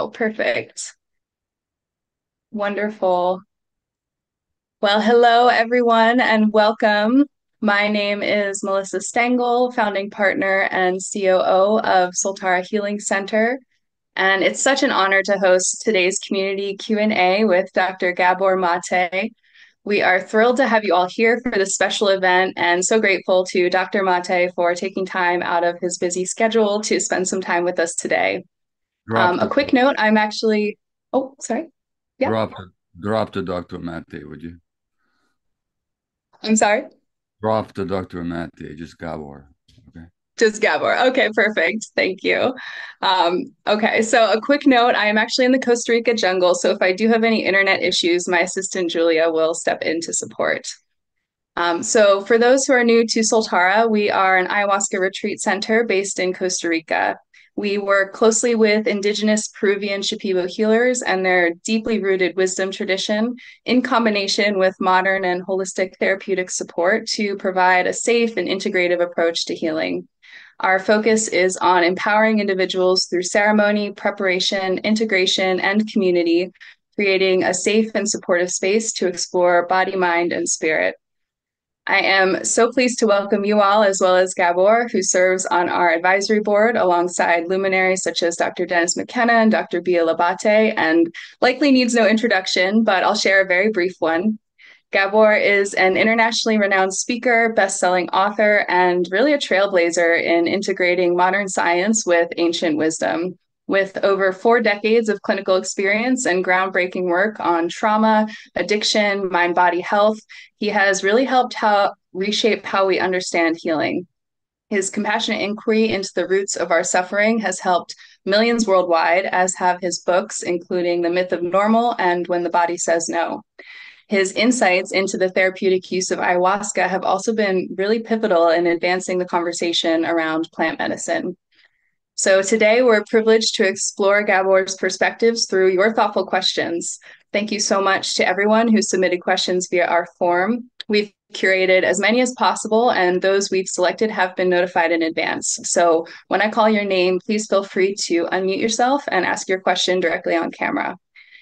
Oh, perfect. Wonderful. Well, hello everyone and welcome. My name is Melissa Stengel, founding partner and COO of Soltara Healing Center. And it's such an honor to host today's community Q&A with Dr. Gabor Maté. We are thrilled to have you all here for this special event and so grateful to Dr. Maté for taking time out of his busy schedule to spend some time with us today. Um, a quick note, I'm actually, oh, sorry. Yeah. Drop, drop the Dr. Maté, would you? I'm sorry? Drop the Dr. Maté, just Gabor. Okay. Just Gabor. Okay, perfect. Thank you. Um, okay, so a quick note I am actually in the Costa Rica jungle. So if I do have any internet issues, my assistant Julia will step in to support. Um, so, for those who are new to Soltara, we are an ayahuasca retreat center based in Costa Rica. We work closely with indigenous Peruvian Shipibo healers and their deeply rooted wisdom tradition in combination with modern and holistic therapeutic support to provide a safe and integrative approach to healing. Our focus is on empowering individuals through ceremony, preparation, integration, and community, creating a safe and supportive space to explore body, mind, and spirit. I am so pleased to welcome you all, as well as Gabor, who serves on our advisory board alongside luminaries such as Dr. Dennis McKenna and Dr. Bia Labate, and likely needs no introduction, but I'll share a very brief one. Gabor is an internationally renowned speaker, best-selling author, and really a trailblazer in integrating modern science with ancient wisdom. With over four decades of clinical experience and groundbreaking work on trauma, addiction, mind body health, he has really helped how, reshape how we understand healing. His compassionate inquiry into the roots of our suffering has helped millions worldwide, as have his books, including The Myth of Normal and When the Body Says No. His insights into the therapeutic use of ayahuasca have also been really pivotal in advancing the conversation around plant medicine. So today we're privileged to explore Gabor's perspectives through your thoughtful questions. Thank you so much to everyone who submitted questions via our form. We've curated as many as possible, and those we've selected have been notified in advance. So when I call your name, please feel free to unmute yourself and ask your question directly on camera.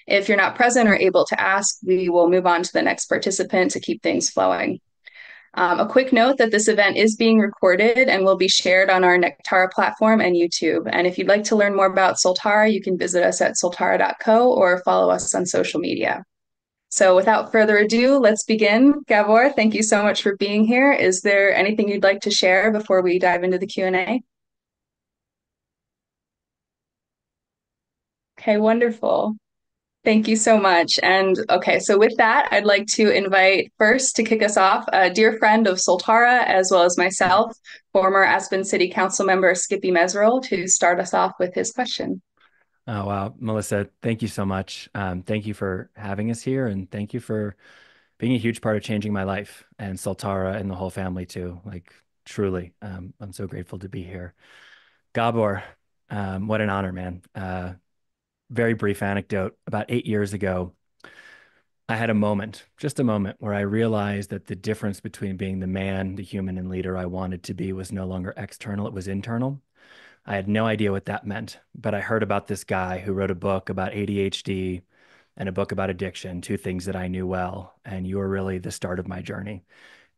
If you're not present or able to ask, we will move on to the next participant to keep things flowing. Um, a quick note that this event is being recorded and will be shared on our Nectara platform and YouTube. And if you'd like to learn more about Soltara, you can visit us at soltara.co or follow us on social media. So without further ado, let's begin. Gabor, thank you so much for being here. Is there anything you'd like to share before we dive into the Q&A? Okay, wonderful. Thank you so much. And okay, so with that, I'd like to invite first to kick us off a dear friend of Soltara, as well as myself, former Aspen City Council member Skippy Mesirow, to start us off with his question. Oh, wow. Melissa, thank you so much. Um, thank you for having us here, and thank you for being a huge part of changing my life and Soltara and the whole family, too. Like, truly, um, I'm so grateful to be here. Gabor, um, what an honor, man. Uh, very brief anecdote. About eight years ago, I had a moment, just a moment, where I realized that the difference between being the man, the human, and leader I wanted to be was no longer external, it was internal. I had no idea what that meant, but I heard about this guy who wrote a book about ADHD and a book about addiction, two things that I knew well. And you were really the start of my journey.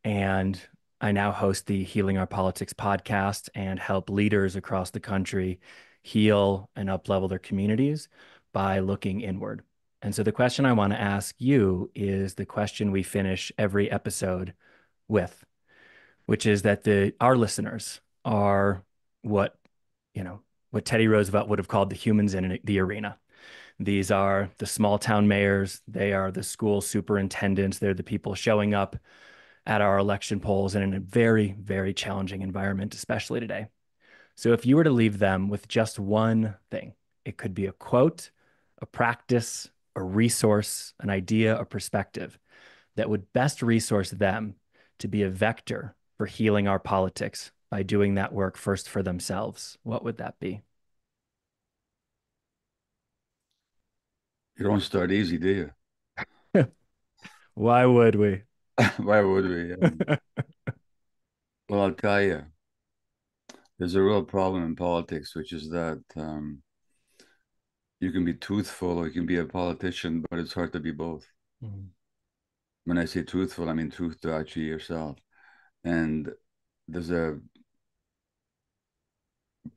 And I now host the Healing Our Politics podcast and help leaders across the country heal and uplevel their communities by looking inward. And so the question I want to ask you is the question we finish every episode with, which is that the our listeners are what, you know, what Teddy Roosevelt would have called the humans in the arena. These are the small town mayors, they are the school superintendents, they're the people showing up at our election polls and in a very, very challenging environment, especially today. So if you were to leave them with just one thing, it could be a quote, a practice, a resource, an idea, a perspective that would best resource them to be a vector for healing our politics by doing that work first for themselves. What would that be? You don't start easy, do you? Why would we? Why would we? well, I'll tell you there's a real problem in politics, which is that um, you can be truthful or you can be a politician, but it's hard to be both. Mm-hmm. When I say truthful, I mean truth to actually yourself. And there's a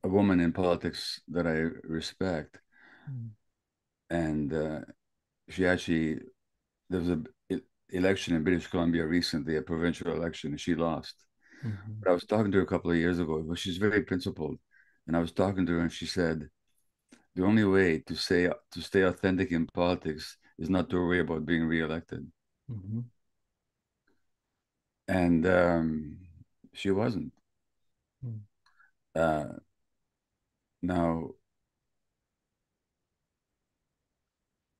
a woman in politics that I respect, mm-hmm. and uh, she actually there was a election in British Columbia recently, a provincial election, and she lost. Mm-hmm. But I was talking to her a couple of years ago. Well, she's very principled, and I was talking to her, and she said, "The only way to say to stay authentic in politics is not to worry about being reelected." Mm-hmm. And um, she wasn't. Mm. Uh, now,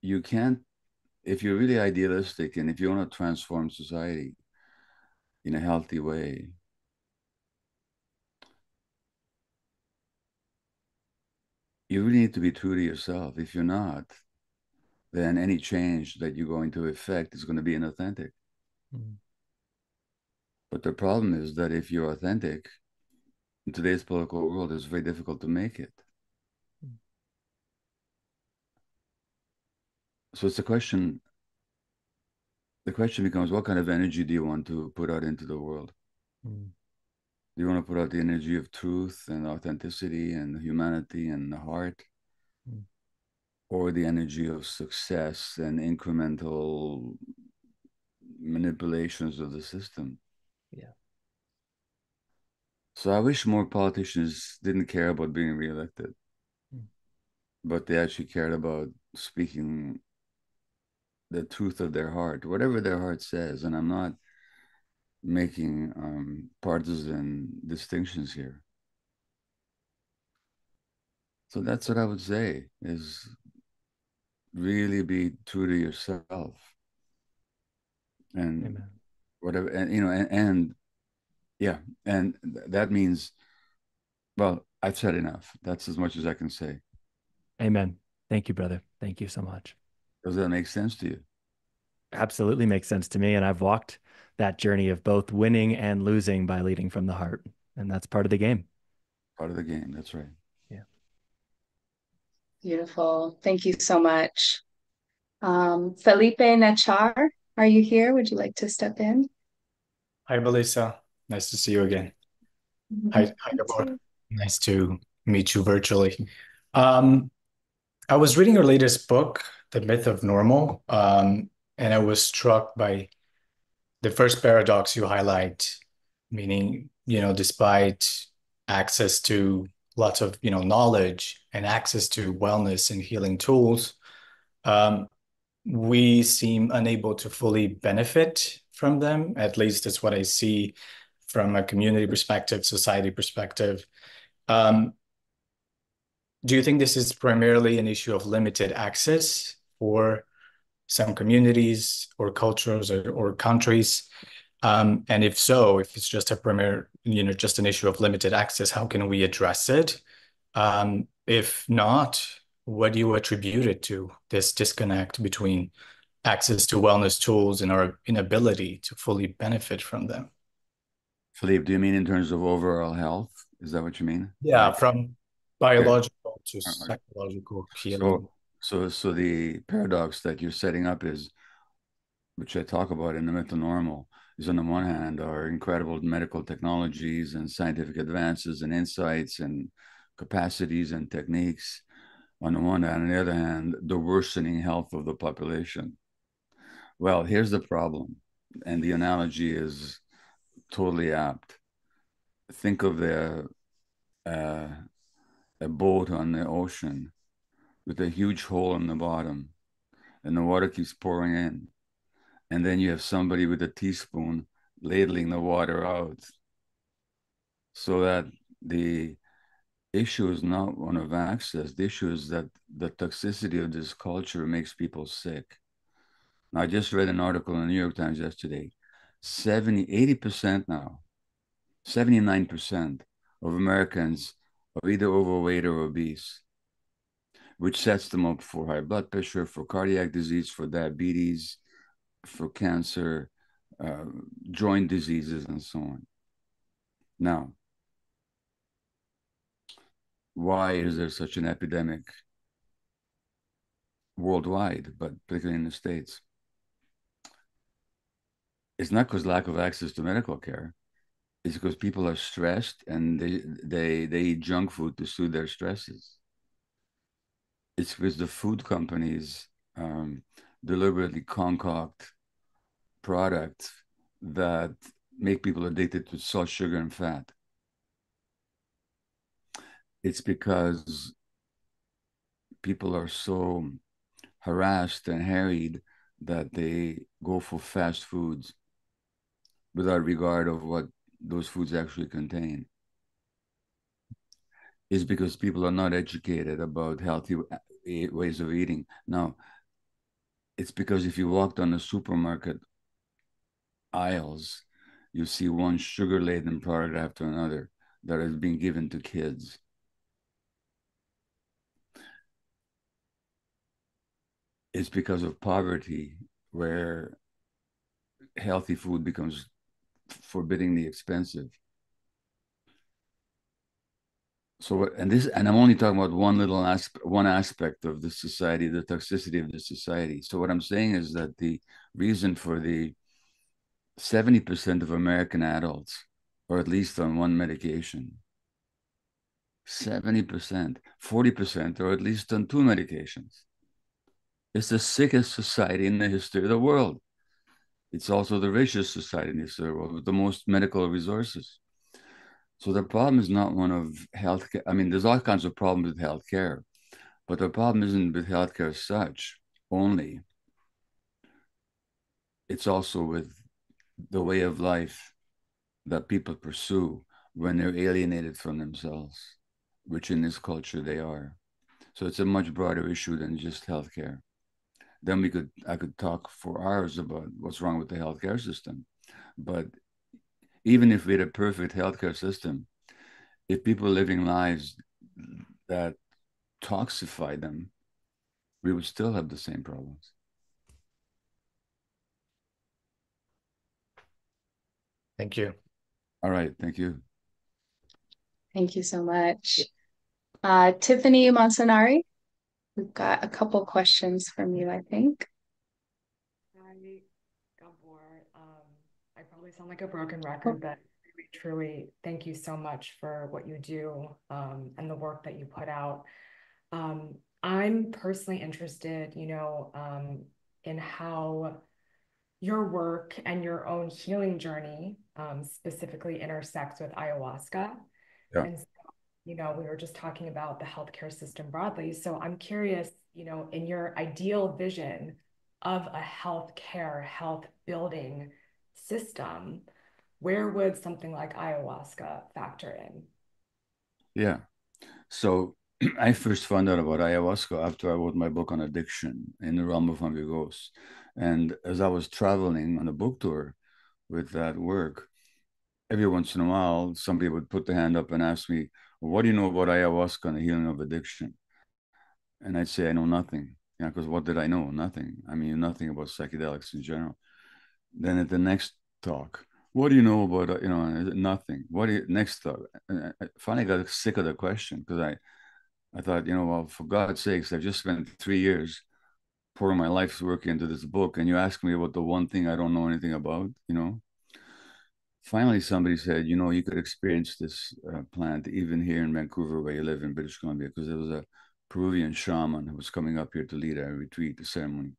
you can't if you're really idealistic and if you want to transform society in a healthy way, you really need to be true to yourself. If you're not, then any change that you're going to effect is going to be inauthentic. Mm. But the problem is that if you're authentic, in today's political world, it's very difficult to make it. so it's a question the question becomes what kind of energy do you want to put out into the world mm. Do you want to put out the energy of truth and authenticity and humanity and the heart mm. or the energy of success and incremental manipulations of the system yeah so i wish more politicians didn't care about being reelected mm. but they actually cared about speaking the truth of their heart, whatever their heart says. And I'm not making um, partisan distinctions here. So that's what I would say is really be true to yourself. And Amen. whatever, and you know, and, and yeah, and that means, well, I've said enough. That's as much as I can say. Amen. Thank you, brother. Thank you so much. Does that make sense to you? Absolutely makes sense to me. And I've walked that journey of both winning and losing by leading from the heart. And that's part of the game. Part of the game. That's right. Yeah. Beautiful. Thank you so much. Um, Felipe Nachar, are you here? Would you like to step in? Hi, Melissa. Nice to see you again. Mm-hmm. Hi, hi Gabor. Nice to meet you virtually. Um, I was reading your latest book, The Myth of Normal, um, and I was struck by the first paradox you highlight, meaning, you know, despite access to lots of, you know, knowledge and access to wellness and healing tools, um, we seem unable to fully benefit from them. At least that's what I see from a community perspective, society perspective. Um, do you think this is primarily an issue of limited access for some communities or cultures or, or countries? Um, and if so, if it's just a primary, you know, just an issue of limited access, how can we address it? Um, if not, what do you attribute it to, this disconnect between access to wellness tools and our inability to fully benefit from them? Philippe, do you mean in terms of overall health? Is that what you mean? Yeah, from biological to psychological healing. So, so, so the paradox that you're setting up is, which I talk about in the myth of normal, is on the one hand our incredible medical technologies and scientific advances and insights and capacities and techniques. On the one hand, on the other hand, the worsening health of the population. Well, here's the problem, and the analogy is totally apt. Think of the uh, a boat on the ocean with a huge hole in the bottom and the water keeps pouring in. And then you have somebody with a teaspoon ladling the water out. So that the issue is not one of access. The issue is that the toxicity of this culture makes people sick. I just read an article in the New York Times yesterday. 70, 80% now, 79% of Americans are either overweight or obese, which sets them up for high blood pressure, for cardiac disease, for diabetes, for cancer, uh, joint diseases, and so on. Now, why is there such an epidemic worldwide, but particularly in the States. It's not because lack of access to medical care. It's because people are stressed and they they they eat junk food to soothe their stresses. It's because the food companies um, deliberately concoct products that make people addicted to salt, sugar, and fat. It's because people are so harassed and harried that they go for fast foods without regard of what those foods actually contain is because people are not educated about healthy uh, ways of eating. Now, it's because if you walked on the supermarket aisles, you see one sugar laden product after another that is being given to kids. It's because of poverty where healthy food becomes forbiddingly expensive. So, and this, and I'm only talking about one little aspect, one aspect of the society, the toxicity of the society. So, what I'm saying is that the reason for the 70% of American adults are at least on one medication. 70%, 40% are at least on two medications. It's the sickest society in the history of the world. It's also the richest society in the history of the world with the most medical resources. So the problem is not one of healthcare. I mean, there's all kinds of problems with healthcare, but the problem isn't with healthcare as such only. It's also with the way of life that people pursue when they're alienated from themselves, which in this culture they are. So it's a much broader issue than just healthcare then we could I could talk for hours about what's wrong with the healthcare system. But even if we had a perfect healthcare system, if people are living lives that toxify them, we would still have the same problems. Thank you. All right. Thank you. Thank you so much. Uh, Tiffany Monsanari. We've got a couple questions from you, I think. Hi, Gabor. Um, I probably sound like a broken record, but really, truly, thank you so much for what you do um, and the work that you put out. Um, I'm personally interested, you know, um, in how your work and your own healing journey um, specifically intersects with ayahuasca. Yeah. And you know, we were just talking about the healthcare system broadly. So I'm curious, you know, in your ideal vision of a healthcare, health building system, where would something like ayahuasca factor in? Yeah. So I first found out about ayahuasca after I wrote my book on addiction in the realm of hungry ghosts. And as I was traveling on a book tour with that work, every once in a while, somebody would put the hand up and ask me, what do you know about ayahuasca and the healing of addiction? And I'd say, I know nothing. Yeah, because what did I know? Nothing. I mean, nothing about psychedelics in general. Then at the next talk, what do you know about, uh, you know, nothing. What do you, next talk? I finally got sick of the question because I, I thought, you know, well, for God's sakes, I've just spent three years pouring my life's work into this book, and you ask me about the one thing I don't know anything about, you know? finally somebody said, you know, you could experience this uh, plant even here in Vancouver, where you live in British Columbia, because there was a Peruvian shaman who was coming up here to lead a retreat, a ceremony.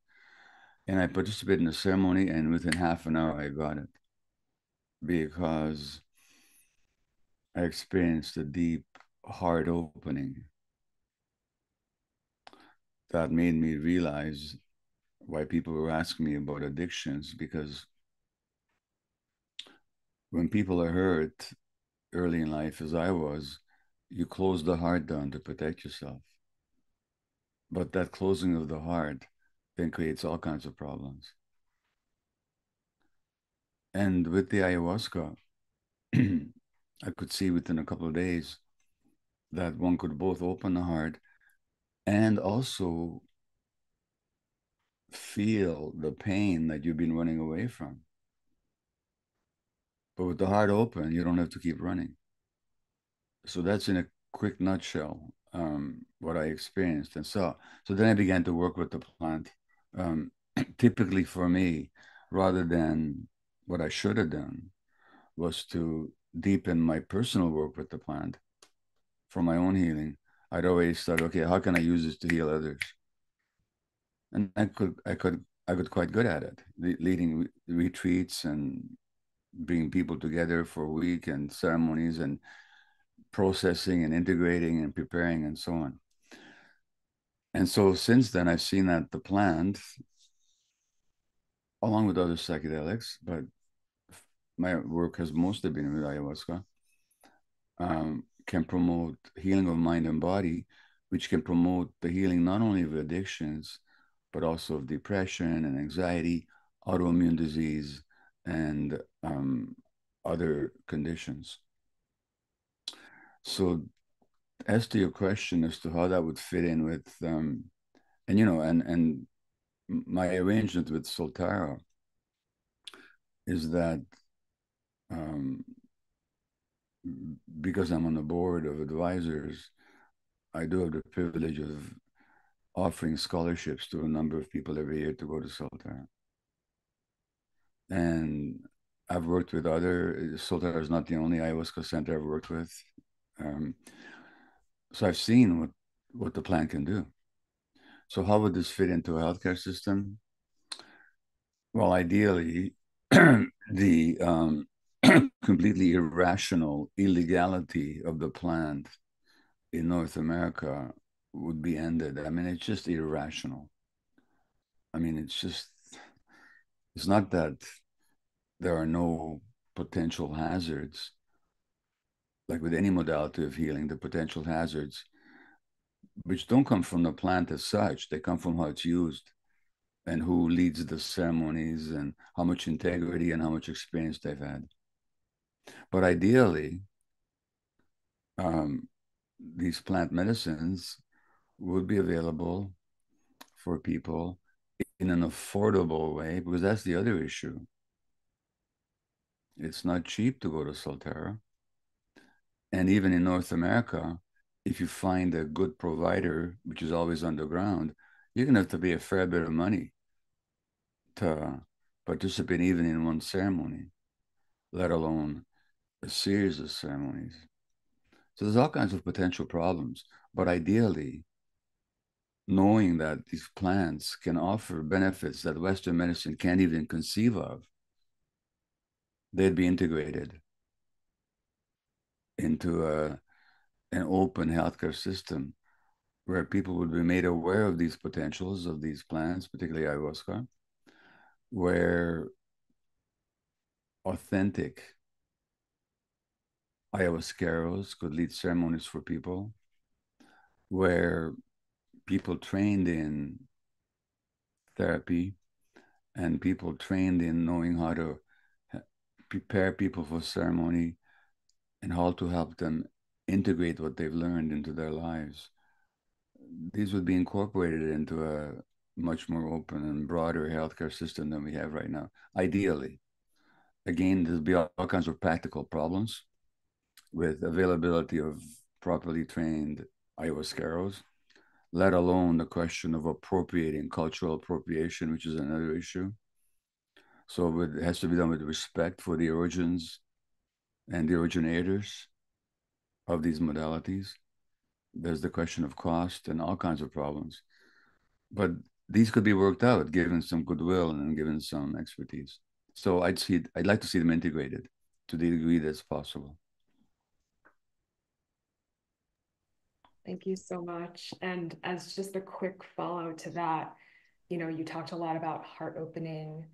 And I participated in the ceremony, and within half an hour, I got it because I experienced a deep heart opening that made me realize why people were asking me about addictions because when people are hurt early in life, as I was, you close the heart down to protect yourself. But that closing of the heart then creates all kinds of problems. And with the ayahuasca, I could see within a couple of days that one could both open the heart and also feel the pain that you've been running away from. But with the heart open, you don't have to keep running. So that's in a quick nutshell um, what I experienced and saw. So then I began to work with the plant. Um, typically for me, rather than what I should have done, was to deepen my personal work with the plant for my own healing. I'd always thought, okay, how can I use this to heal others? And I could, I could, I got quite good at it, leading retreats and bringing people together for a week and ceremonies and processing and integrating and preparing and so on. And so since then, I've seen that the plant, along with other psychedelics, but my work has mostly been with ayahuasca, um, can promote healing of mind and body, which can promote the healing not only of addictions, but also of depression and anxiety, autoimmune disease, and um, other conditions. So, as to your question as to how that would fit in with, um, and you know, and and my arrangement with Soltara is that um, because I'm on the board of advisors, I do have the privilege of offering scholarships to a number of people every year to go to Soltara. And I've worked with other, Soltara is not the only ayahuasca center I've worked with. Um, so I've seen what, what the plan can do. So how would this fit into a healthcare system? Well, ideally, the um, completely irrational illegality of the plant in North America would be ended. I mean, it's just irrational. I mean, it's just, it's not that there are no potential hazards. Like with any modality of healing, the potential hazards, which don't come from the plant as such, they come from how it's used and who leads the ceremonies and how much integrity and how much experience they've had. But ideally, um, these plant medicines would be available for people in an affordable way because that's the other issue. It's not cheap to go to Soltara. And even in North America, if you find a good provider, which is always underground, you're going to have to pay a fair bit of money to participate even in one ceremony, let alone a series of ceremonies. So there's all kinds of potential problems. But ideally, knowing that these plants can offer benefits that Western medicine can't even conceive of, they'd be integrated into a, an open healthcare system where people would be made aware of these potentials of these plants, particularly ayahuasca, where authentic ayahuasqueros could lead ceremonies for people, where people trained in therapy and people trained in knowing how to prepare people for ceremony and how to help them integrate what they've learned into their lives. These would be incorporated into a much more open and broader healthcare system than we have right now, ideally. Again, there'll be all, all kinds of practical problems with availability of properly trained ayahuasqueros, let alone the question of appropriating cultural appropriation, which is another issue. So it has to be done with respect for the origins and the originators of these modalities. There's the question of cost and all kinds of problems. But these could be worked out given some goodwill and given some expertise. So I'd see I'd like to see them integrated to the degree that's possible. Thank you so much. And as just a quick follow to that, you know, you talked a lot about heart opening.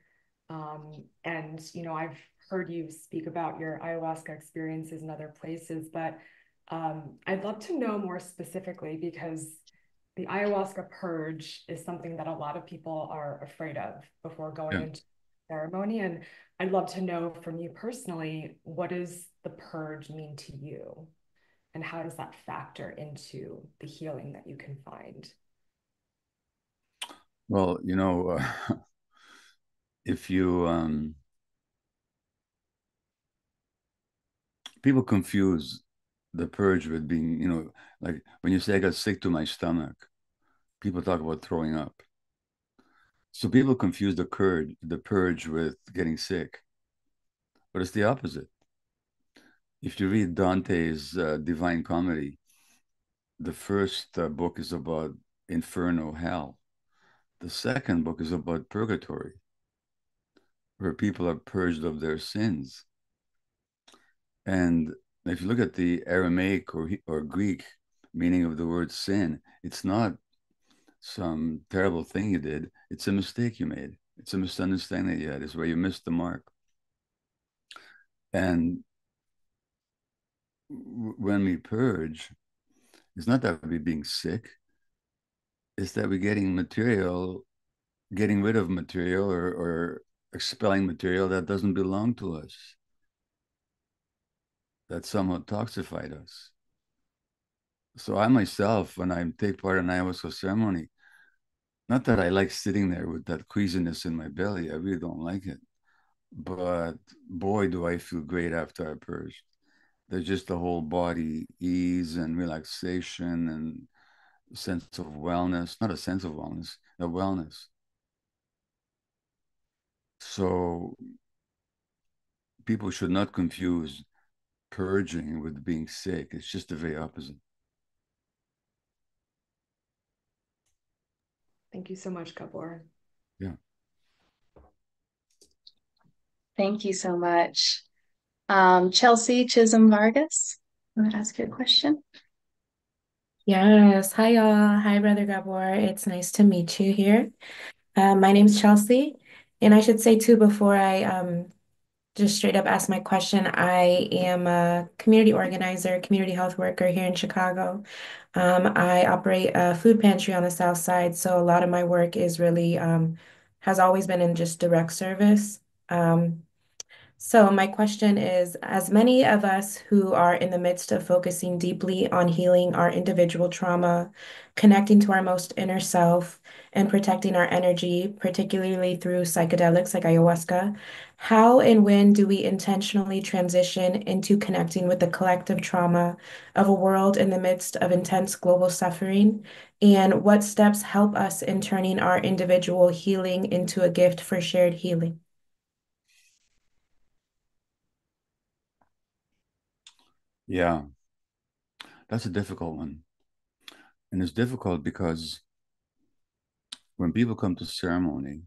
Um, and, you know, I've heard you speak about your ayahuasca experiences in other places, but um, I'd love to know more specifically because the ayahuasca purge is something that a lot of people are afraid of before going yeah. into ceremony. And I'd love to know from you personally, what does the purge mean to you? and how does that factor into the healing that you can find well you know uh, if you um, people confuse the purge with being, you know, like when you say I got sick to my stomach, people talk about throwing up. So people confuse the purge, the purge with getting sick, but it's the opposite. If you read Dante's uh, Divine Comedy, the first uh, book is about inferno, hell. The second book is about purgatory, where people are purged of their sins. And if you look at the Aramaic or, or Greek meaning of the word sin, it's not some terrible thing you did. It's a mistake you made. It's a misunderstanding that you had. It's where you missed the mark. And when we purge, it's not that we're being sick. It's that we're getting material, getting rid of material or, or expelling material that doesn't belong to us that somewhat toxified us. So I myself, when I take part in ayahuasca ceremony, not that I like sitting there with that queasiness in my belly, I really don't like it. But boy, do I feel great after I purged. There's just a whole body ease and relaxation and sense of wellness, not a sense of wellness, a wellness. So people should not confuse purging with being sick. It's just the very opposite. Thank you so much, Gabor. Yeah. Thank you so much. Um, Chelsea Chisholm Vargas, I'm going to ask you a question. Yes. Hi, y'all. Hi, Brother Gabor. It's nice to meet you here. Uh, my name's Chelsea. And I should say, too, before I um, just straight up ask my question. I am a community organizer, community health worker here in Chicago. Um, I operate a food pantry on the South Side, so a lot of my work is really um, has always been in just direct service. Um, so, my question is as many of us who are in the midst of focusing deeply on healing our individual trauma, connecting to our most inner self, and protecting our energy, particularly through psychedelics like ayahuasca, how and when do we intentionally transition into connecting with the collective trauma of a world in the midst of intense global suffering? And what steps help us in turning our individual healing into a gift for shared healing? Yeah, that's a difficult one. And it's difficult because when people come to ceremony,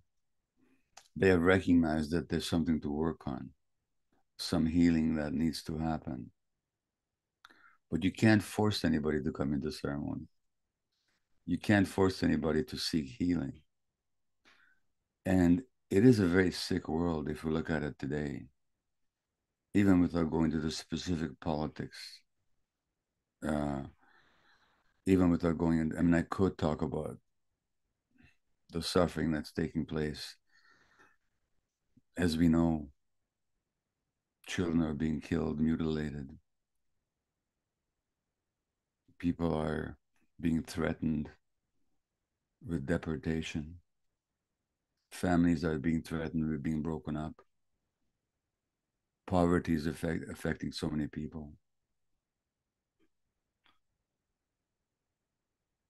they have recognized that there's something to work on, some healing that needs to happen. But you can't force anybody to come into ceremony. You can't force anybody to seek healing. And it is a very sick world if we look at it today even without going to the specific politics, uh, even without going in, I mean, I could talk about the suffering that's taking place. As we know, children are being killed, mutilated. People are being threatened with deportation. Families are being threatened with being broken up poverty is affect, affecting so many people.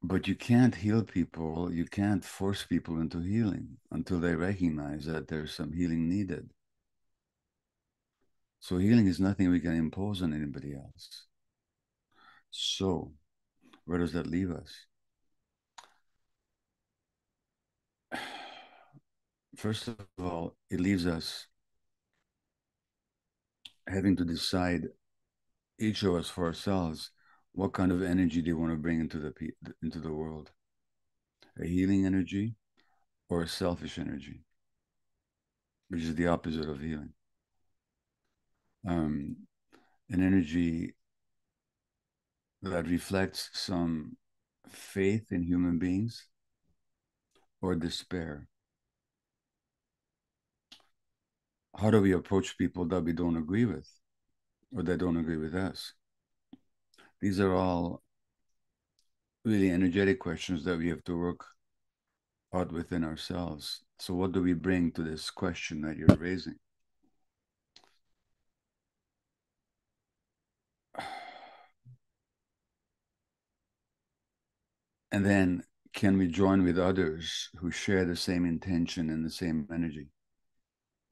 But you can't heal people, you can't force people into healing until they recognize that there's some healing needed. So, healing is nothing we can impose on anybody else. So, where does that leave us? First of all, it leaves us having to decide each of us for ourselves what kind of energy they want to bring into the into the world. A healing energy or a selfish energy which is the opposite of healing. Um, an energy that reflects some faith in human beings or despair how do we approach people that we don't agree with or that don't agree with us? These are all really energetic questions that we have to work out within ourselves. So, what do we bring to this question that you're raising? And then, can we join with others who share the same intention and the same energy?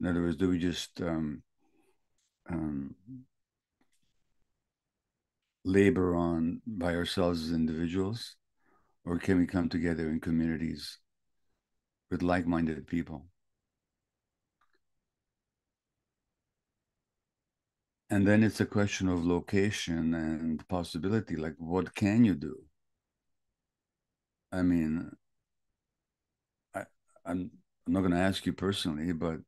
In other words, do we just um, um, labor on by ourselves as individuals, or can we come together in communities with like minded people? And then it's a question of location and possibility. Like, what can you do? I mean, I, I'm, I'm not going to ask you personally, but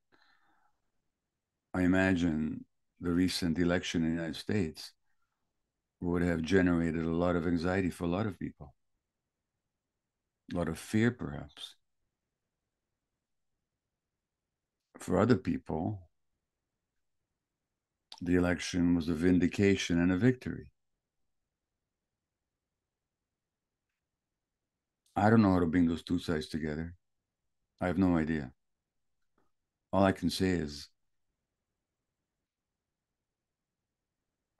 I imagine the recent election in the United States would have generated a lot of anxiety for a lot of people, a lot of fear, perhaps. For other people, the election was a vindication and a victory. I don't know how to bring those two sides together. I have no idea. All I can say is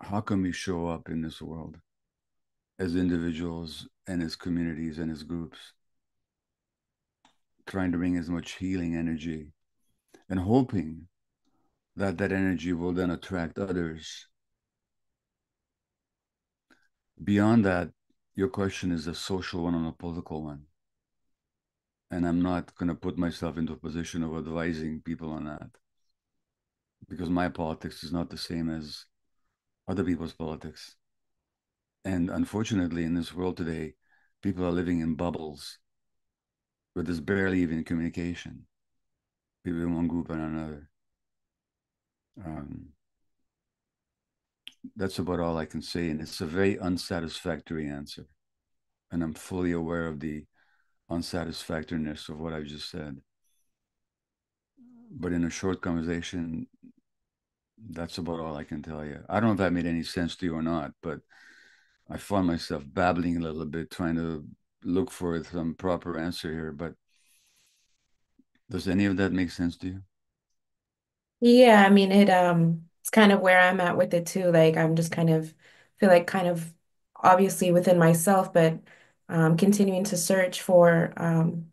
how can we show up in this world as individuals and as communities and as groups trying to bring as much healing energy and hoping that that energy will then attract others? Beyond that your question is a social one and a political one. And i'm not going to put myself into a position of advising people on that because my politics is not the same as other people's politics. And unfortunately, in this world today, people are living in bubbles where there's barely even communication. People in one group and another. Um, that's about all I can say. And it's a very unsatisfactory answer. And I'm fully aware of the unsatisfactoriness of what I've just said. But in a short conversation, that's about all I can tell you. I don't know if that made any sense to you or not, but I found myself babbling a little bit, trying to look for some proper answer here. But does any of that make sense to you? Yeah, I mean it um it's kind of where I'm at with it too. Like I'm just kind of feel like kind of obviously within myself, but um continuing to search for um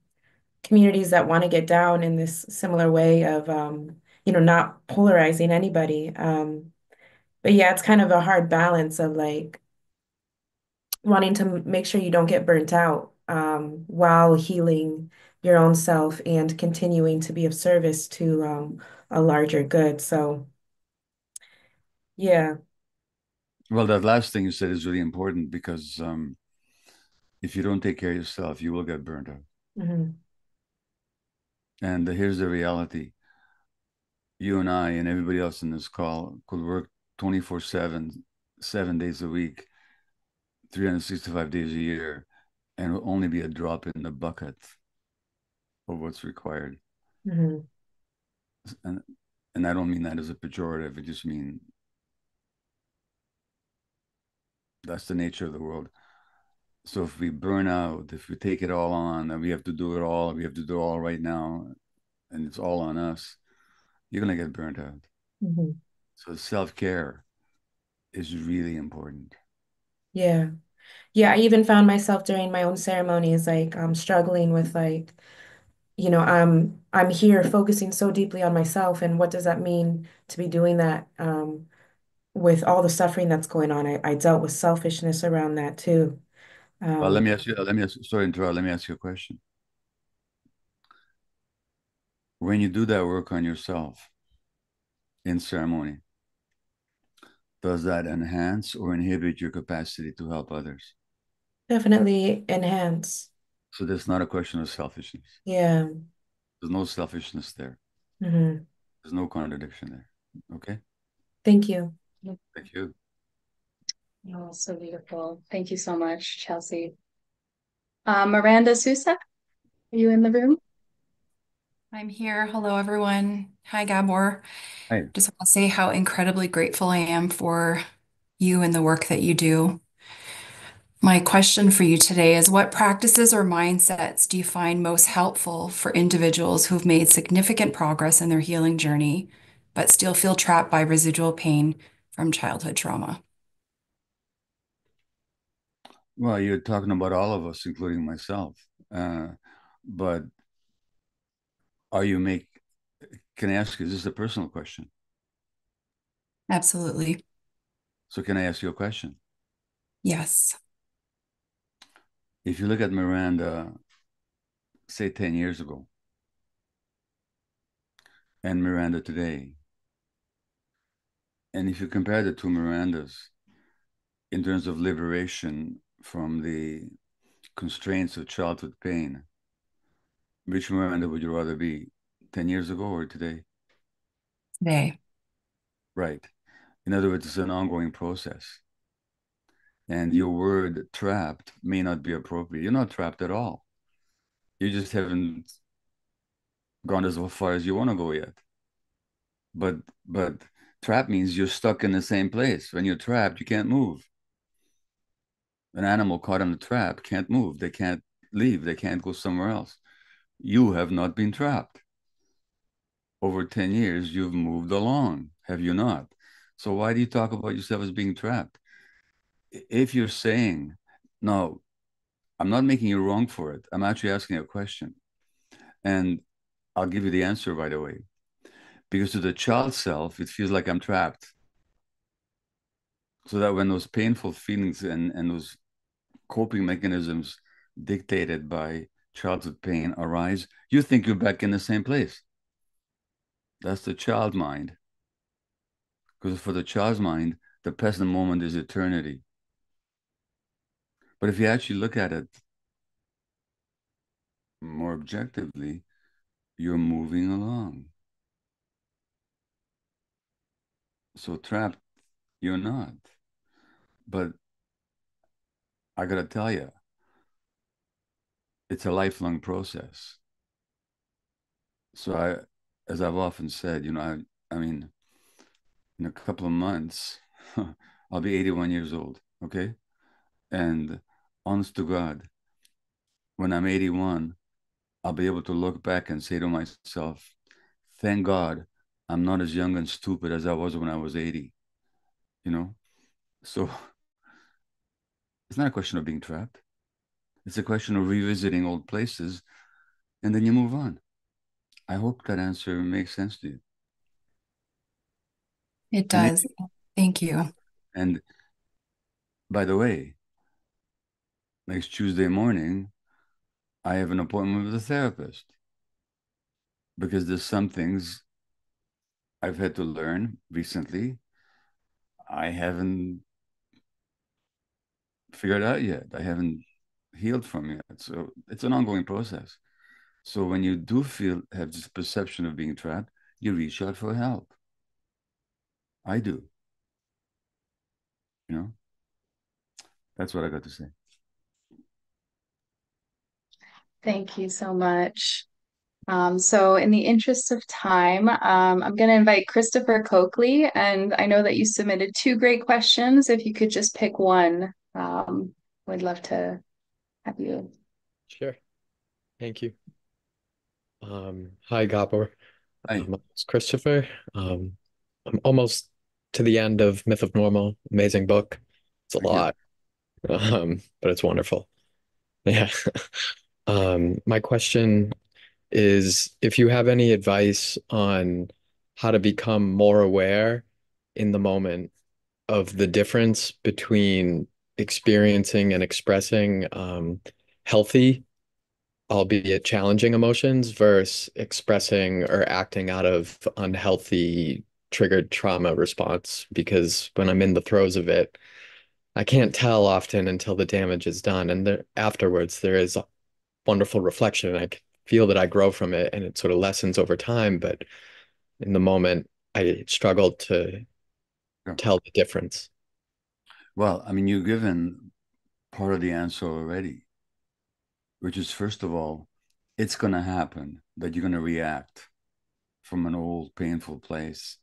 communities that want to get down in this similar way of um you know, not polarizing anybody. Um, but yeah, it's kind of a hard balance of like wanting to make sure you don't get burnt out um, while healing your own self and continuing to be of service to um, a larger good. So, yeah. Well, that last thing you said is really important because um, if you don't take care of yourself, you will get burnt out. Mm-hmm. And here's the reality you and I and everybody else in this call could work 24 7, seven days a week, 365 days a year, and will only be a drop in the bucket of what's required. Mm-hmm. And, and I don't mean that as a pejorative, I just mean that's the nature of the world. So if we burn out, if we take it all on, and we have to do it all, we have to do it all right now, and it's all on us you're going to get burnt out. Mm-hmm. So self care is really important. Yeah. Yeah. I even found myself during my own ceremonies, like I'm struggling with like, you know, I'm I'm here focusing so deeply on myself and what does that mean to be doing that um, with all the suffering that's going on. I, I dealt with selfishness around that too. Um, well, let me ask you, let me ask, sorry, interrupt, let me ask you a question when you do that work on yourself in ceremony, does that enhance or inhibit your capacity to help others? Definitely enhance. So there's not a question of selfishness. Yeah. There's no selfishness there. Mm-hmm. There's no contradiction there. Okay. Thank you. Thank you. Oh, so beautiful. Thank you so much, Chelsea. Uh, Miranda Sousa, are you in the room? I'm here. Hello, everyone. Hi, Gabor. Hi. Just want to say how incredibly grateful I am for you and the work that you do. My question for you today is what practices or mindsets do you find most helpful for individuals who've made significant progress in their healing journey, but still feel trapped by residual pain from childhood trauma? Well, you're talking about all of us, including myself. Uh, but are you make? Can I ask you? Is this a personal question? Absolutely. So can I ask you a question? Yes. If you look at Miranda, say 10 years ago, and Miranda today, and if you compare the two Mirandas in terms of liberation from the constraints of childhood pain, which Miranda would you rather be 10 years ago or today? Today. Right. In other words, it's an ongoing process. And your word trapped may not be appropriate. You're not trapped at all. You just haven't gone as far as you want to go yet. But but trap means you're stuck in the same place. When you're trapped, you can't move. An animal caught in a trap can't move. They can't leave. They can't go somewhere else. You have not been trapped. Over 10 years, you've moved along, have you not? So why do you talk about yourself as being trapped? If you're saying, no, I'm not making you wrong for it. I'm actually asking a question. And I'll give you the answer right away. Because to the child self, it feels like I'm trapped. So that when those painful feelings and, and those coping mechanisms dictated by childhood pain arise, you think you're back in the same place. That's the child mind. Because for the child's mind, the present moment is eternity. But if you actually look at it more objectively, you're moving along. So trapped, you're not. But I got to tell you, it's a lifelong process. So I, as I've often said, you know, I, I mean, in a couple of months, I'll be 81 years old. Okay. And honest to God, when I'm 81, I'll be able to look back and say to myself, thank God I'm not as young and stupid as I was when I was 80. You know? So it's not a question of being trapped. It's a question of revisiting old places and then you move on. I hope that answer makes sense to you. It does. Thank you. And by the way, next Tuesday morning, I have an appointment with a therapist because there's some things I've had to learn recently I haven't figured out yet. I haven't healed from yet. So it's an ongoing process. So when you do feel have this perception of being trapped, you reach out for help. I do. You know, that's what I got to say. Thank you so much. Um, so in the interest of time, um, I'm going to invite Christopher Coakley, and I know that you submitted two great questions. If you could just pick one, um, we'd love to have you. Sure. Thank you. Um, hi, Gabor. Hi. Um, it's Christopher. Um, I'm almost to the end of Myth of Normal. Amazing book. It's a Thank you. lot, um, but it's wonderful. Yeah. Um, my question is if you have any advice on how to become more aware in the moment of the difference between experiencing and expressing um, healthy, albeit challenging emotions versus expressing or acting out of unhealthy triggered trauma response. Because when I'm in the throes of it, I can't tell often until the damage is done. And there, afterwards, there is wonderful reflection. And I can feel that I grow from it and it sort of lessens over time. But in the moment, I struggled to Yeah. tell the difference. Well, I mean, you've given part of the answer already, which is first of all, it's going to happen that you're going to react from an old painful place.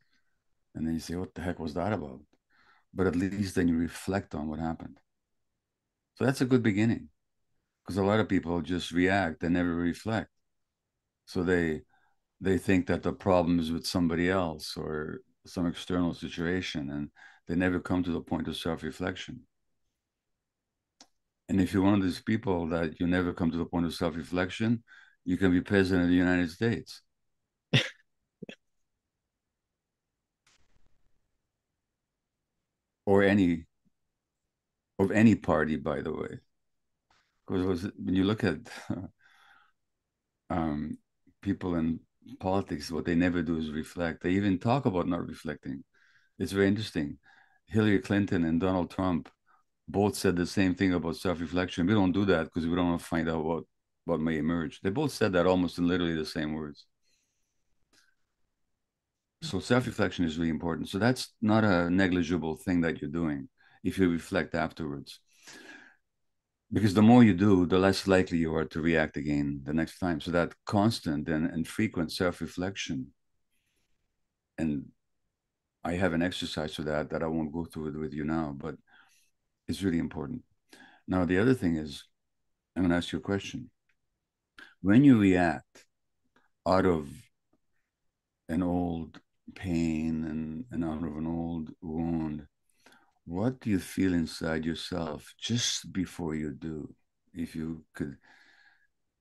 And then you say, what the heck was that about? But at least then you reflect on what happened. So that's a good beginning because a lot of people just react and never reflect. So they they think that the problem is with somebody else or some external situation and they never come to the point of self-reflection And if you're one of these people that you never come to the point of self reflection, you can be president of the United States. or any of any party, by the way. Because when you look at um, people in politics, what they never do is reflect. They even talk about not reflecting. It's very interesting. Hillary Clinton and Donald Trump both said the same thing about self-reflection. We don't do that because we don't want to find out what what may emerge. They both said that almost in literally the same words. So self-reflection is really important. So that's not a negligible thing that you're doing if you reflect afterwards. Because the more you do, the less likely you are to react again the next time. So that constant and, and frequent self-reflection. And I have an exercise for that that I won't go through it with you now, but it's really important. Now, the other thing is, I'm going to ask you a question. When you react out of an old pain and, and out of an old wound, what do you feel inside yourself just before you do? If you could,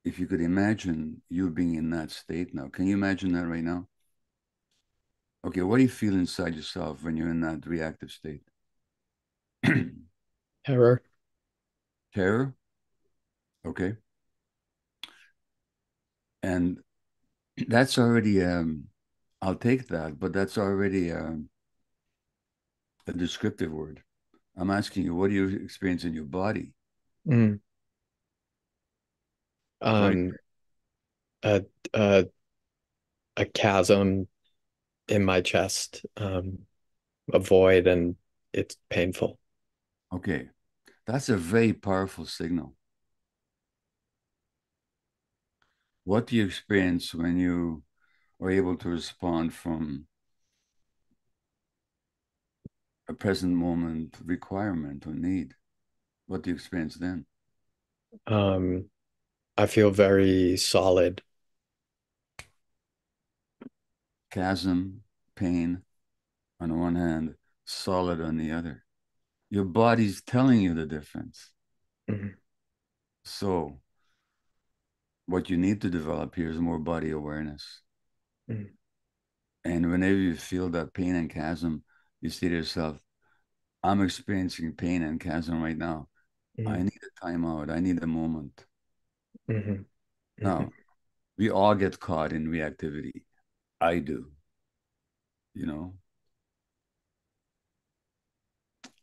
if you could imagine you being in that state now, can you imagine that right now? Okay, what do you feel inside yourself when you're in that reactive state? Terror. Terror. Okay. And that's already um I'll take that, but that's already um, a descriptive word. I'm asking you, what do you experience in your body? Mm. Um, a, a, a chasm in my chest, um, a void, and it's painful. Okay. That's a very powerful signal. What do you experience when you are able to respond from a present moment requirement or need? What do you experience then? Um, I feel very solid. Chasm, pain on the one hand, solid on the other. Your body's telling you the difference. Mm-hmm. So, what you need to develop here is more body awareness. Mm-hmm. And whenever you feel that pain and chasm, you say to yourself, I'm experiencing pain and chasm right now. Mm-hmm. I need a timeout. I need a moment. Mm-hmm. Now, we all get caught in reactivity. I do, you know.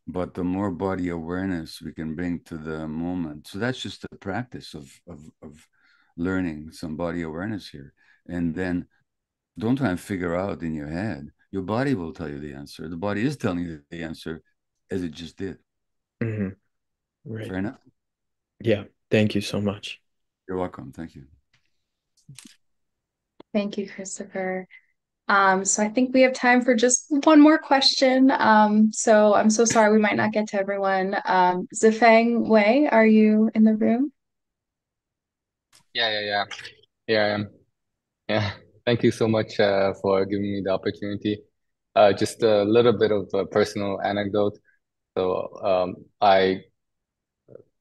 But the more body awareness we can bring to the moment, so that's just the practice of of of learning some body awareness here, and then don't try and figure out in your head. Your body will tell you the answer. The body is telling you the answer as it just did. Mm-hmm. Right. Fair enough. Yeah. Thank you so much. You're welcome. Thank you. Thank you, Christopher. Um, so I think we have time for just one more question. Um, so I'm so sorry we might not get to everyone. Um, Zifeng Wei, are you in the room? Yeah, yeah, yeah. Yeah, I am. Yeah. Thank you so much uh, for giving me the opportunity. Uh, just a little bit of a personal anecdote. So um, I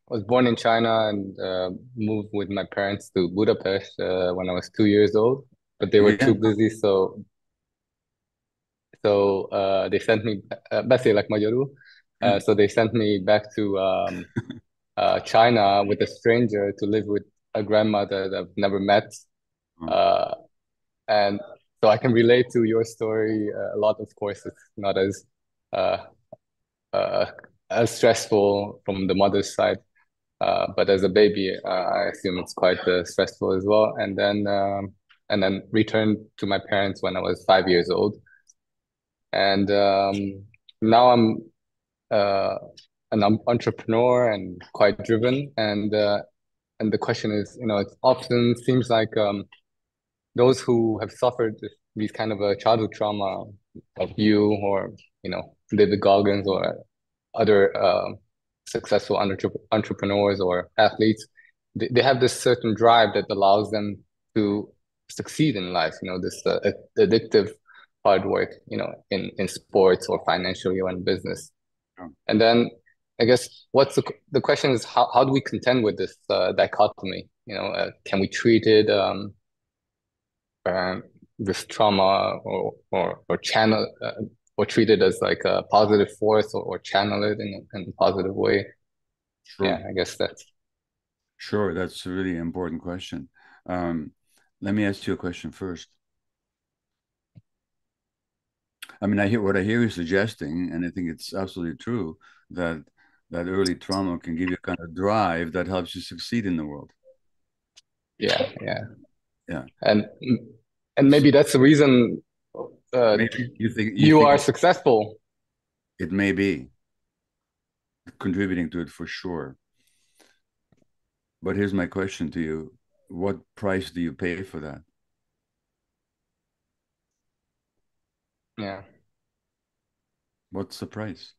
was born in China and uh, moved with my parents to Budapest uh, when I was two years old, but they were too busy, so so uh, they sent me uh, like magyarul. Uh, so they sent me back to um, uh, China with a stranger to live with a grandmother that I've never met. Hmm. Uh, and so I can relate to your story uh, a lot. Of course, it's not as uh, uh, as stressful from the mother's side, uh, but as a baby, uh, I assume it's quite uh, stressful as well. And then um, and then returned to my parents when I was five years old, and um, now I'm an entrepreneur and quite driven. And and the question is, you know, it often seems like um, those who have suffered these kind of a childhood trauma of you or you know David Goggins or other uh, successful entre- entrepreneurs or athletes, they, they have this certain drive that allows them to succeed in life. You know, this uh, addictive hard work. You know, in in sports or financially or in business, and then I guess what's the the question is how how do we contend with this uh, dichotomy? You know, uh, can we treat it um, uh, this trauma or or or channel uh, or treat it as like a positive force or, or channel it in, in a positive way? Sure. Yeah, I guess that's sure. That's a really important question. Um, let me ask you a question first. I mean, I hear what I hear you suggesting, and I think it's absolutely true that that early trauma can give you a kind of drive that helps you succeed in the world. Yeah, yeah, yeah, and and maybe that's the reason uh, you think you, you think are successful. It may be contributing to it for sure. But here's my question to you: What price do you pay for that? Yeah. What's the price?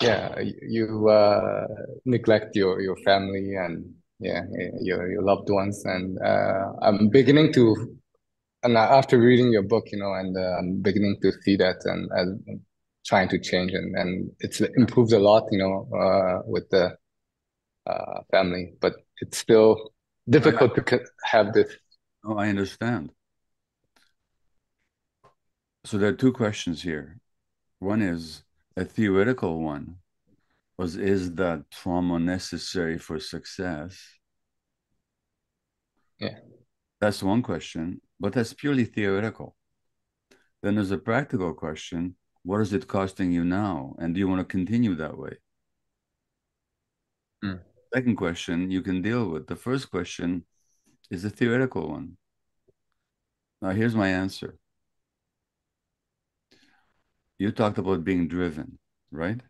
Yeah, you uh, neglect your your family and yeah, your your loved ones, and uh, I'm beginning to, and after reading your book, you know, and uh, I'm beginning to see that and, and trying to change, and and it's improved a lot, you know, uh, with the uh, family, but it's still difficult to have this. Oh, I understand. So there are two questions here. One is a theoretical one was is that trauma necessary for success? Yeah. That's one question, but that's purely theoretical. Then there's a practical question what is it costing you now? And do you want to continue that way? Mm. Second question you can deal with. The first question is a theoretical one. Now, here's my answer you talked about being driven, right?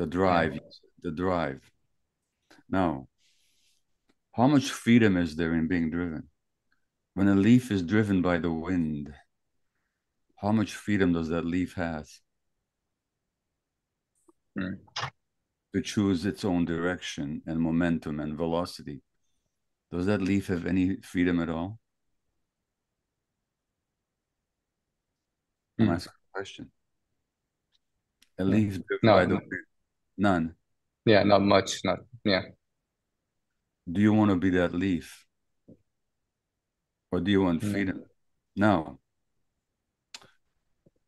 The drive, yeah. the drive. Now, how much freedom is there in being driven? When a leaf is driven by the wind, how much freedom does that leaf have mm. to choose its own direction and momentum and velocity? Does that leaf have any freedom at all? I'm mm. asking a question. A leaf no, by the no. wind None. Yeah, not much. Not yeah. Do you want to be that leaf? Or do you want mm. freedom? No.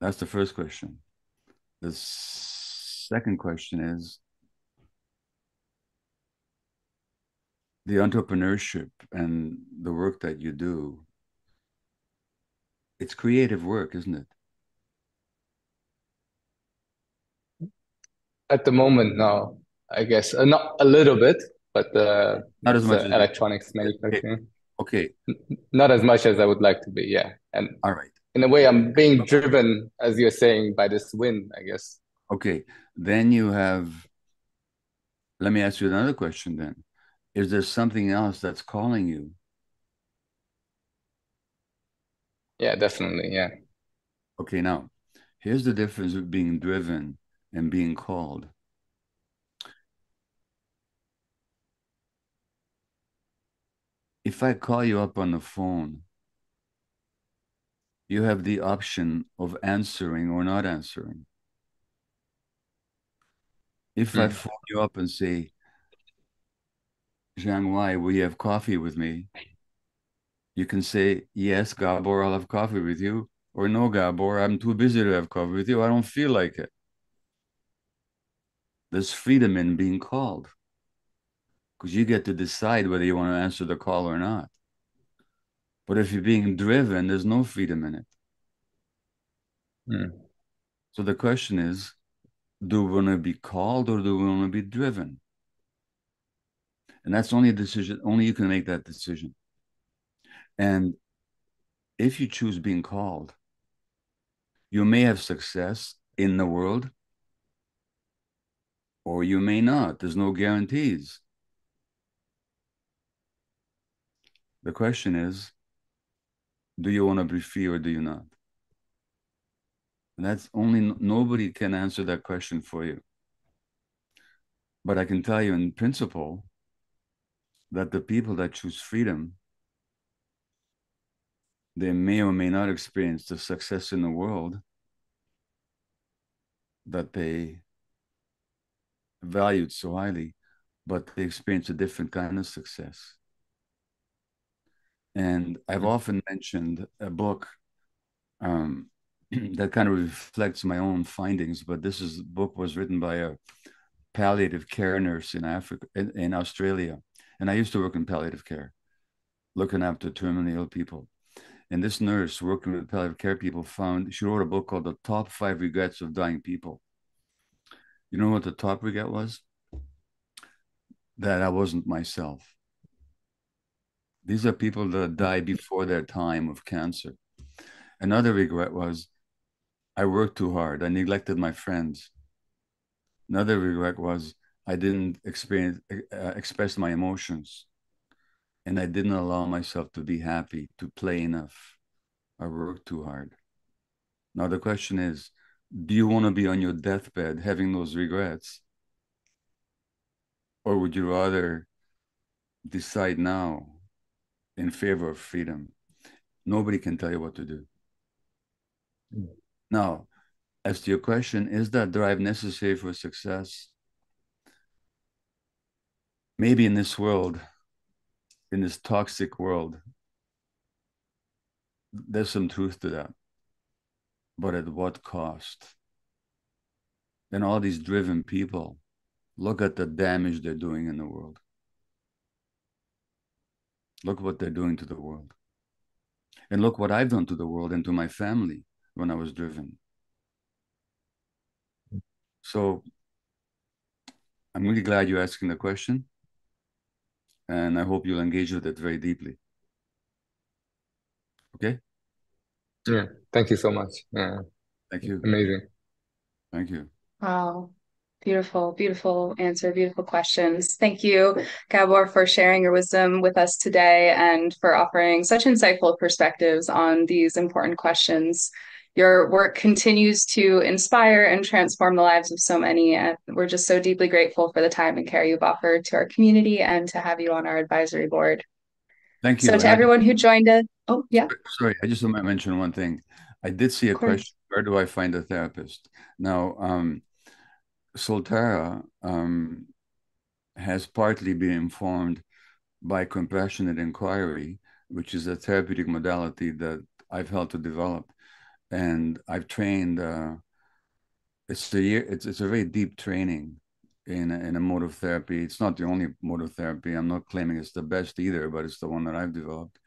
That's the first question. The second question is the entrepreneurship and the work that you do. It's creative work, isn't it? At the moment, no. I guess uh, not a little bit, but uh, not as much uh, as electronics manufacturing. Okay. okay. Not as much as I would like to be. Yeah, and all right. In a way, I'm being driven, as you're saying, by this wind. I guess. Okay, then you have. Let me ask you another question. Then, is there something else that's calling you? Yeah, definitely. Yeah. Okay, now here's the difference of being driven and being called. If I call you up on the phone, you have the option of answering or not answering. If mm. I hmm. phone you up and say, Zhang Wai, will you have coffee with me? You can say, Yes, Gabor, I'll have coffee with you. Or no, Gabor, I'm too busy to have coffee with you. I don't feel like it. There's freedom in being called because you get to decide whether you want to answer the call or not. But if you're being driven, there's no freedom in it. Mm. So the question is do we want to be called or do we want to be driven? And that's only a decision, only you can make that decision. And if you choose being called, you may have success in the world or you may not. There's no guarantees. The question is do you want to be free or do you not? And that's only nobody can answer that question for you. But I can tell you in principle that the people that choose freedom, they may or may not experience the success in the world that they valued so highly, but they experience a different kind of success. And I've often mentioned a book um, that kind of reflects my own findings, but this is book was written by a palliative care nurse in Africa, in, in Australia. And I used to work in palliative care, looking after terminally ill people. And this nurse working with palliative care people found she wrote a book called The Top Five Regrets of Dying People. You know what the top regret was? That I wasn't myself. These are people that died before their time of cancer. Another regret was I worked too hard. I neglected my friends. Another regret was I didn't experience uh, express my emotions, and I didn't allow myself to be happy, to play enough, I worked too hard. Now the question is, do you want to be on your deathbed having those regrets, or would you rather decide now in favor of freedom? Nobody can tell you what to do. Mm. Now, as to your question, is that drive necessary for success? Maybe in this world, in this toxic world, there's some truth to that. But at what cost? And all these driven people, look at the damage they're doing in the world. Look what they're doing to the world. And look what I've done to the world and to my family when I was driven. So I'm really glad you're asking the question. And I hope you'll engage with it very deeply. Okay? Yeah. Thank you so much. Yeah. Thank you. Amazing. Thank you. Wow. Beautiful, beautiful answer, beautiful questions. Thank you, Gabor, for sharing your wisdom with us today and for offering such insightful perspectives on these important questions your work continues to inspire and transform the lives of so many. And we're just so deeply grateful for the time and care you've offered to our community and to have you on our advisory board. Thank you. So to everyone who joined us, oh yeah. Sorry, I just want to mention one thing. I did see a question. Where do I find a therapist? Now, um, Soltara um, has partly been informed by compassionate inquiry, which is a therapeutic modality that I've helped to develop and I've trained. Uh, it's a year. It's it's a very deep training in a, in a mode of therapy. It's not the only mode of therapy. I'm not claiming it's the best either, but it's the one that I've developed.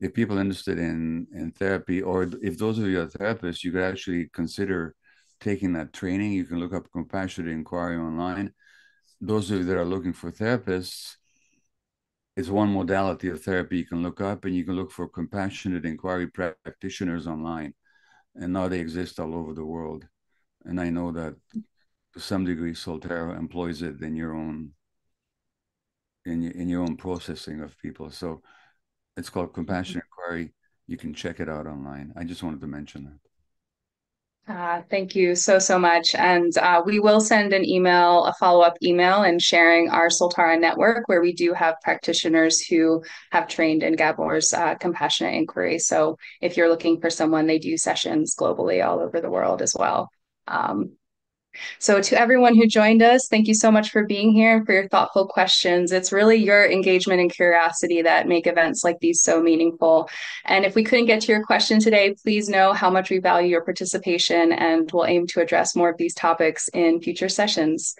If people are interested in in therapy, or if those of you are therapists, you could actually consider taking that training. You can look up compassionate inquiry online. Those of you that are looking for therapists, it's one modality of therapy you can look up, and you can look for compassionate inquiry practitioners online and now they exist all over the world. And I know that to some degree, Soltara employs it in your own in in your own processing of people. So it's called Compassion Inquiry. You can check it out online. I just wanted to mention that. Uh, thank you so, so much. And uh, we will send an email, a follow up email, and sharing our Soltara network where we do have practitioners who have trained in Gabor's uh, compassionate inquiry. So if you're looking for someone, they do sessions globally all over the world as well. Um, so, to everyone who joined us, thank you so much for being here and for your thoughtful questions. It's really your engagement and curiosity that make events like these so meaningful. And if we couldn't get to your question today, please know how much we value your participation and we'll aim to address more of these topics in future sessions.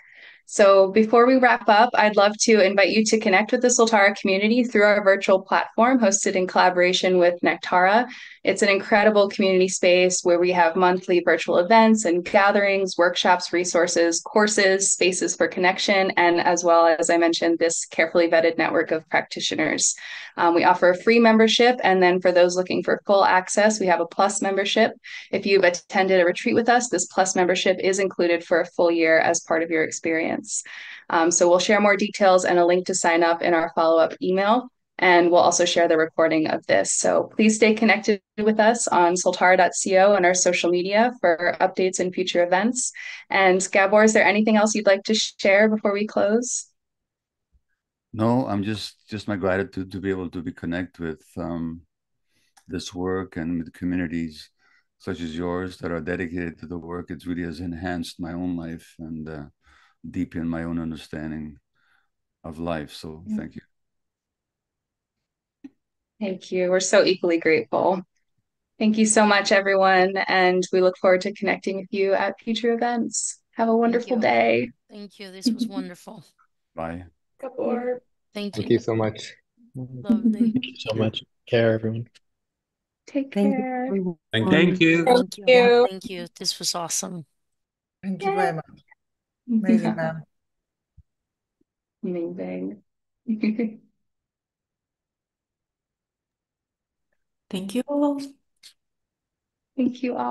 So before we wrap up, I'd love to invite you to connect with the Soltara community through our virtual platform hosted in collaboration with Nectara. It's an incredible community space where we have monthly virtual events and gatherings, workshops, resources, courses, spaces for connection, and as well as I mentioned, this carefully vetted network of practitioners. Um, we offer a free membership, and then for those looking for full access, we have a plus membership. If you've attended a retreat with us, this plus membership is included for a full year as part of your experience. Um, so we'll share more details and a link to sign up in our follow up email. And we'll also share the recording of this. So please stay connected with us on soltara.co and our social media for updates and future events. And Gabor, is there anything else you'd like to share before we close? No, I'm just just my gratitude to be able to be connect with um, this work and with communities such as yours that are dedicated to the work. It really has enhanced my own life, and uh, deepen my own understanding of life. So Yeah. thank you. Thank you. We're so equally grateful. Thank you so much, everyone, and we look forward to connecting with you at future events. Have a wonderful you. day. Thank you. This was wonderful. Bye. Gabor. Thank you. Thank you. you so much. Lovely. Thank you so much. Care, everyone. Take Thank care. everyone. Thank Thank you. Thank you. you. Thank you. This was awesome. Thank you very much. Amazing, man. Amazing. Thank you all. Thank you all.